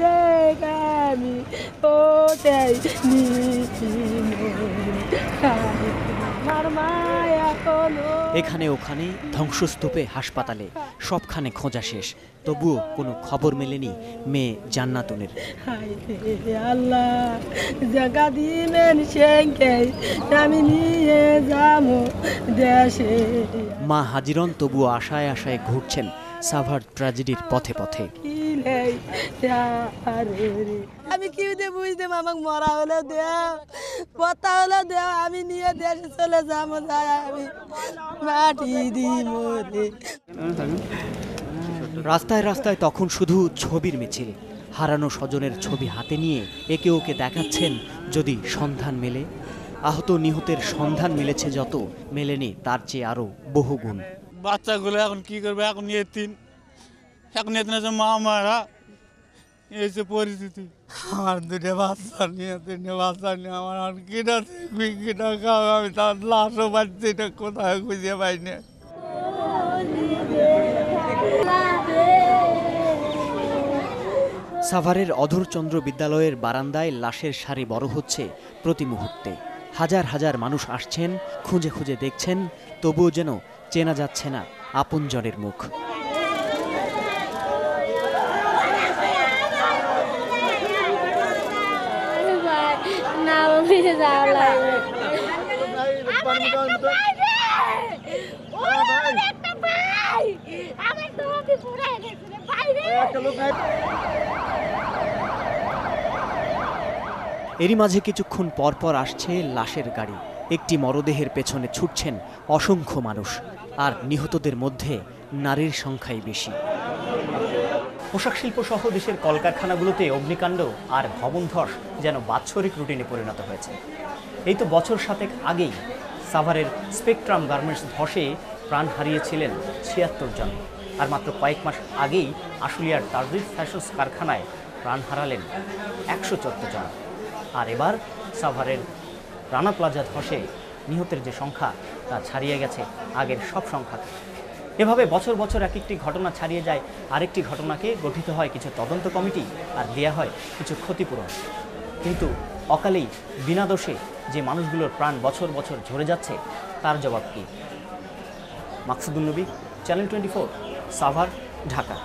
দেখ আমি ওটাই নিশি আমার মায়া কোনো এখানে ওখানে ধ্বংসস্তূপে হাসপাতালে সবখানে খোঁজা শেষ। তবুও কোনো খবর মেলেনি মেয়ে জান্নাতুনের। আল্লাহ দিবেন সেঙ্কে আমি নিয়ে যাব দেশে। মা হাজিরন তবুও আশায় আশায় ঘুরছেন সাভার ট্র্যাজেডির পথে পথে। রে আমি কি দিয়ে বুঝতে আমাকে মরা হলে দেও পতা হলে দেও আমি নিয়ে দেশে চলে যাব যাই আমি মাটি দি মরে রাস্তায় রাস্তায় তখন শুধু ছবির মিছিল। হারানো স্বজনের ছবি হাতে নিয়ে একে ওকে দেখাচ্ছেন যদি সন্ধান মেলে। আহত নিহতের সন্ধান মিলেছে যত মেলেনি তার চেয়ে আরও বহুগুণ। বাচ্চাগুলো এখন কি করবে? এখন এতিন এখন এতিন আছে মা মারা এই যে পরিস্থিতি আমার দুটো বাচ্চা নিয়ে তিনটে বাচ্চা নিয়ে আমার আর কিনা দেখবি কিনা খাও আমি তার লাশও পাচ্ছি না কোথায় খুঁজে পাই না। সাভারের অধরচন্দ্র বিদ্যালয়ের বারান্দায় লাশের সারি বড় হচ্ছে প্রতি মুহূর্তে। হাজার হাজার মানুষ আসছেন খুঁজে খুঁজে দেখছেন তবুও যেন চেনা যাচ্ছে না আপনজনের মুখ না অফিসে যাওয়া লাগবে বাইরে এরই মাঝে কিছুক্ষণ পর পর আসছে লাশের গাড়ি। একটি মরদেহের পেছনে ছুটছেন অসংখ্য মানুষ আর নিহতদের মধ্যে নারীর সংখ্যাই বেশি। পোশাক শিল্প সহ দেশের কলকারখানাগুলোতে অগ্নিকাণ্ড আর ভবন ধস যেন বাৎসরিক রুটিনে পরিণত হয়েছে। এই তো বছর সাতেক আগেই সাভারের স্পেকট্রাম গার্মেন্টস ধসে প্রাণ হারিয়েছিলেন ছিয়াত্তর জন। আর মাত্র কয়েক মাস আগেই আশুলিয়ার তাজরিফ ফ্যাশনস কারখানায় প্রাণ হারালেন একশো চোদ্দ জন। আর এবার সাভারের রানা প্লাজা ধসে নিহতের যে সংখ্যা তা ছাড়িয়ে গেছে আগের সব সংখ্যাকে এভাবে বছর বছর এক একটি ঘটনা ছাড়িয়ে যায়, আরেকটি ঘটনাকে গঠিত হয় কিছু তদন্ত কমিটি আর দেওয়া হয় কিছু ক্ষতিপূরণ। কিন্তু অকালেই, বিনা দোষে যে মানুষগুলোর প্রাণ বছর বছর ঝরে যাচ্ছে, তার জবাব কী? Maksudul Nabi channel twenty four, Savar, Dhaka.